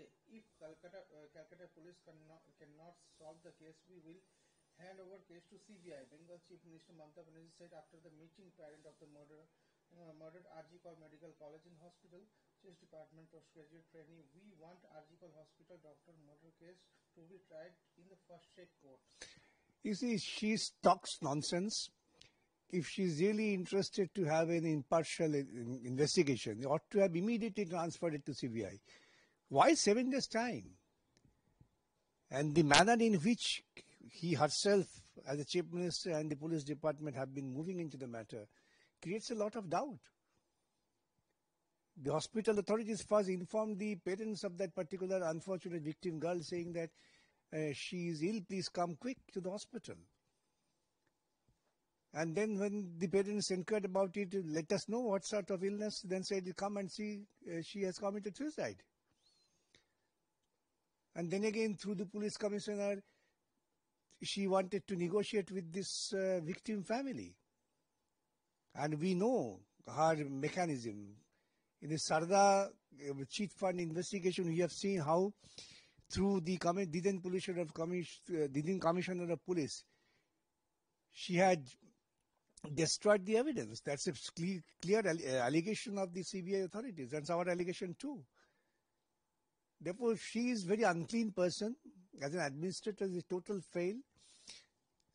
If Calcutta, uh, Calcutta police cannot, cannot solve the case, we will hand over case to CBI. Bengal Chief Minister Mamata Banerjee said after the meeting parent of the murder, uh, murdered RG Kar Medical College and Hospital, Chest Department postgraduate Training. we want RG Kar Hospital doctor murder case to be tried in the first state court. You see, she talks nonsense. If she's really interested to have an impartial investigation, they ought to have immediately transferred it to CBI. Why seven days' time? And the manner in which he herself, as the chief minister and the police department, have been moving into the matter creates a lot of doubt. The hospital authorities first informed the parents of that particular unfortunate victim girl, saying that uh, she is ill, please come quick to the hospital. And then when the parents inquired about it, let us know what sort of illness, then said, come and see, uh, she has committed suicide. And then again, through the police commissioner, she wanted to negotiate with this uh, victim family. And we know her mechanism. In the Saradha uh, chit fund investigation, we have seen how through the Didin Commissioner of, Commission, uh, Commissioner of Police, she had destroyed the evidence. That's a clear, clear uh, allegation of the CBI authorities. That's our allegation too. Therefore, she is very unclean person. As an administrator, is a total fail.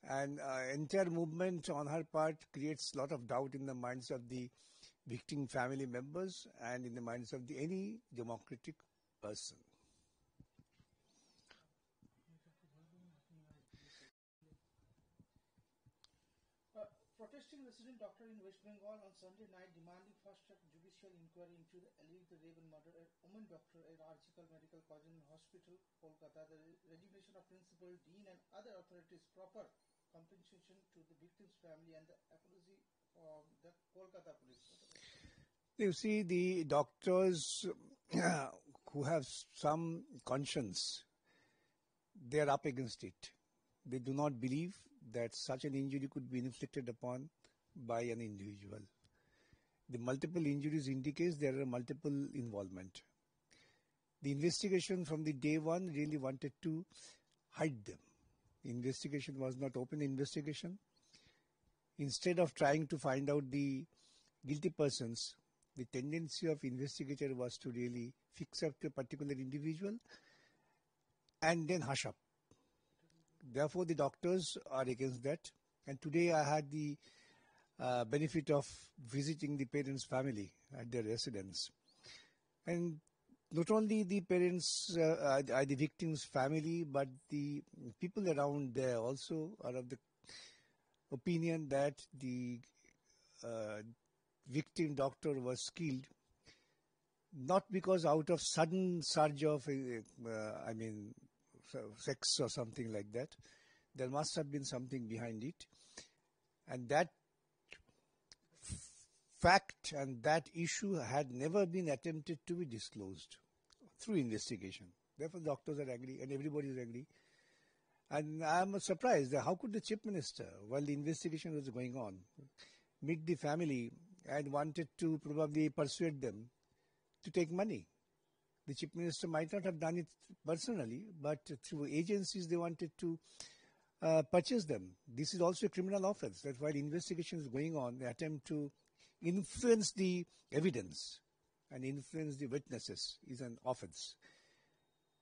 And uh, entire movement on her part creates a lot of doubt in the minds of the victim family members and in the minds of the, any democratic person. Protesting resident doctor in West Bengal on Sunday night demanding fast-track judicial inquiry into the alleged rape and murder of woman doctor at RG Kar Medical College and Hospital, Kolkata. The resignation of principal, dean and other authorities proper compensation to the victim's family and the apology from the Kolkata police. You see, the doctors who have some conscience, they are up against it. They do not believe that such an injury could be inflicted upon by an individual. The multiple injuries indicates there are multiple involvement. The investigation from the day one really wanted to hide them. The investigation was not open investigation. Instead of trying to find out the guilty persons, the tendency of investigator was to really fix up to a particular individual and then hush up. Therefore, the doctors are against that. And today I had the uh, benefit of visiting the parents' family at their residence. And not only the parents uh, are the victim's family, but the people around there also are of the opinion that the uh, victim doctor was killed not because out of sudden surge of, uh, I mean, sex or something like that. There must have been something behind it. And that fact and that issue had never been attempted to be disclosed through investigation. Therefore, doctors are angry and everybody is angry. And I am surprised how could the chief minister, while the investigation was going on, meet the family and wanted to probably persuade them to take money. The chief minister might not have done it personally, but through agencies they wanted to uh, purchase them. This is also a criminal offense. That while investigation is going on, they attempt to influence the evidence and influence the witnesses is an offense.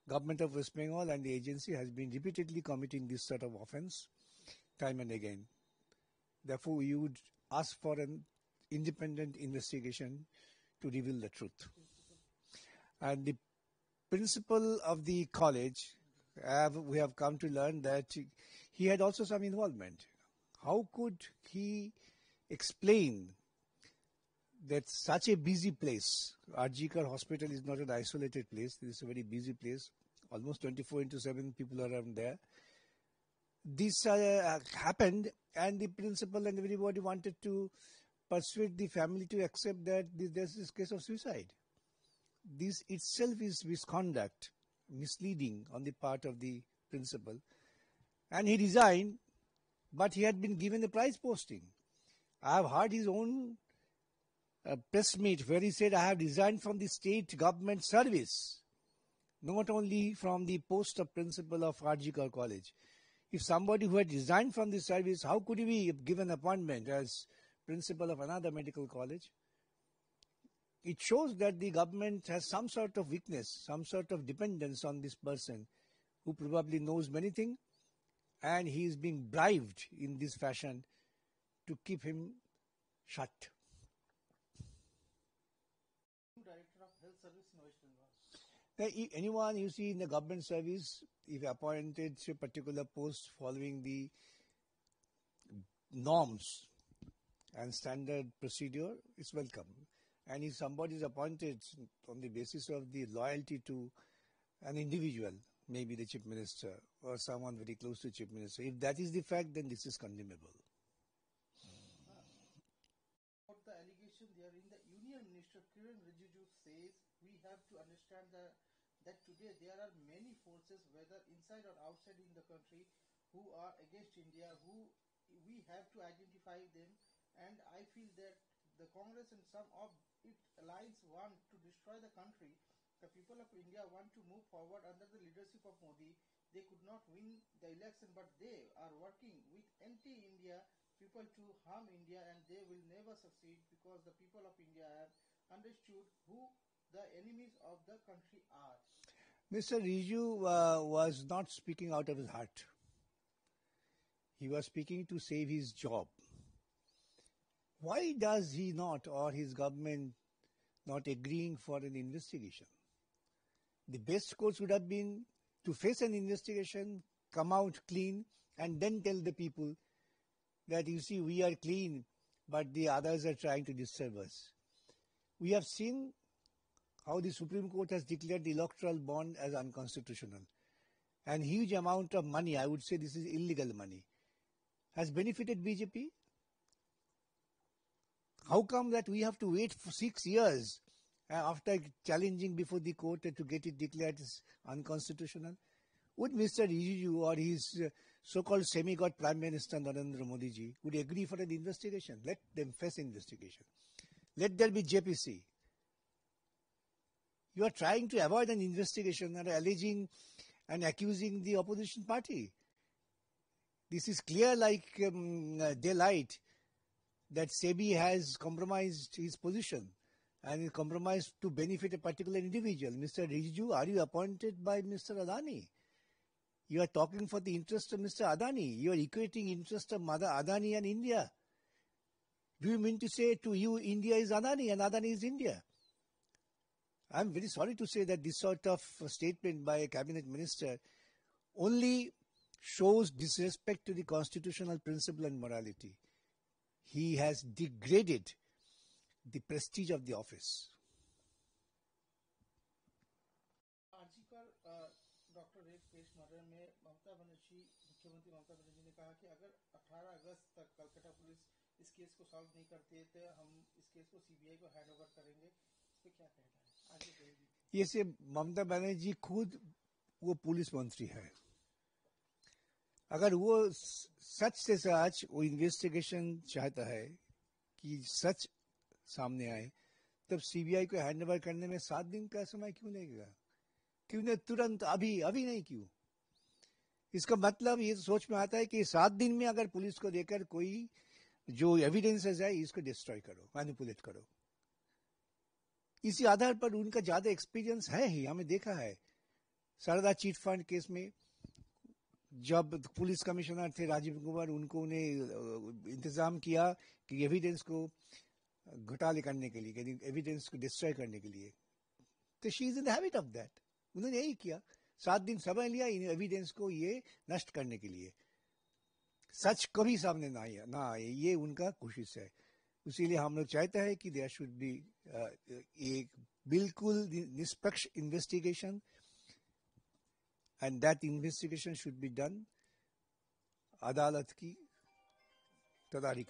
Government of West Bengal and the agency has been repeatedly committing this sort of offense time and again. Therefore, we would ask for an independent investigation to reveal the truth. And the principal of the college, have, we have come to learn that he had also some involvement. How could he explain that such a busy place, RG Kar Hospital is not an isolated place, this is a very busy place, almost 24 into 7 people are around there. This uh, happened and the principal and everybody wanted to persuade the family to accept that this is a case of suicide this itself is misconduct, misleading on the part of the principal. And he resigned, but he had been given a prize posting. I have heard his own uh, press meet where he said, I have resigned from the state government service. not only from the post of principal of RG College. If somebody who had resigned from the service, how could he be given appointment as principal of another medical college? It shows that the government has some sort of weakness, some sort of dependence on this person who probably knows many things and he is being bribed in this fashion to keep him shut. Director of Health Service Now, anyone you see in the government service, if appointed to a particular post following the norms and standard procedure, is welcome. And if somebody is appointed on the basis of the loyalty to an individual, maybe the chief minister or someone very close to chief minister, if that is the fact, then this is condemnable. About the allegation there in the Union Minister Kiran Rijiju says we have to understand the, that today there are many forces, whether inside or outside in the country, who are against India, who we have to identify them. And I feel that the Congress and some of its allies want to destroy the country. The people of India want to move forward under the leadership of Modi. They could not win the election, but they are working with anti-India people to harm India, and they will never succeed because the people of India have understood who the enemies of the country are. Mr. Riju uh, was not speaking out of his heart. He was speaking to save his job. Why does he not, or his government, not agreeing for an investigation? The best course would have been to face an investigation, come out clean, and then tell the people that you see we are clean, but the others are trying to disturb us. We have seen how the Supreme Court has declared the electoral bond as unconstitutional. And huge amount of money, I would say this is illegal money, has benefited BJP. How come that we have to wait for six years uh, after challenging before the court to get it declared as unconstitutional? Would Mr. Rijiju or his uh, so-called semi-god Prime Minister Narendra Modi ji would agree for an investigation? Let them face investigation. Let there be JPC. You are trying to avoid an investigation and alleging and accusing the opposition party. This is clear like um, uh, daylight that SEBI has compromised his position and is compromised to benefit a particular individual. Mr. Rijiju, are you appointed by Mr. Adani? You are talking for the interest of Mr. Adani. You are equating interest of Mother Adani and India. Do you mean to say to you India is Adani and Adani is India? I'm very sorry to say that this sort of statement by a cabinet minister only shows disrespect to the constitutional principle and morality. He has degraded the prestige of the office. Doctor rape case murder में ममता बनर्जी मुख्यमंत्री ममता बनर्जी ने कहा कि अगर 18 अगस्त तक Calcutta police इस case को सॉल्व नहीं करती है तो हम इस केस को सीबीआई को हैंड ओवर करेंगे। इस पे क्या कहना है? आगे ये से ममता बनर्जी खुद वो पुलिस मंत्री है। अगर वो सच से सच वो इन्वेस्टिगेशन चाहता है कि सच सामने आए, तब सीबीआई को हैंड ओवर करने में सात दिन का समय क्यों लगेगा? क्यों तुरंत अभी अभी नहीं क्यों? इसका मतलब ये सोच में आता है कि सात दिन में अगर पुलिस को देकर कोई जो एविडेंसेस है, इसको डिस्ट्रॉय करो मैनिपुलेट करो। इसी आधार पर उनका ज़्यादा एक्सपीरियंस है ही, हमें देखा है। शारदा चीट फंड केस में जब पुलिस कमिश्नर थे राजीव कुमार, उनको उन्हें इंतज़ाम किया कि एविडेंस को घोटाले करने के लिए एविडेंस को डिस्ट्रॉय करने के लिए। तो she is in habit of that उन्होंने यही किया। सात दिन समय लिया इन एविडेंस को ये नष्ट करने के लिए। सच कभी सामने ना आए ना आए, ये उनका कोशिश है। इसीलिए हम लोग चाहते हैं कि देयर शुड बी एक बिल्कुल निष्पक्ष investigation and that investigation should be done अदालत की तदारी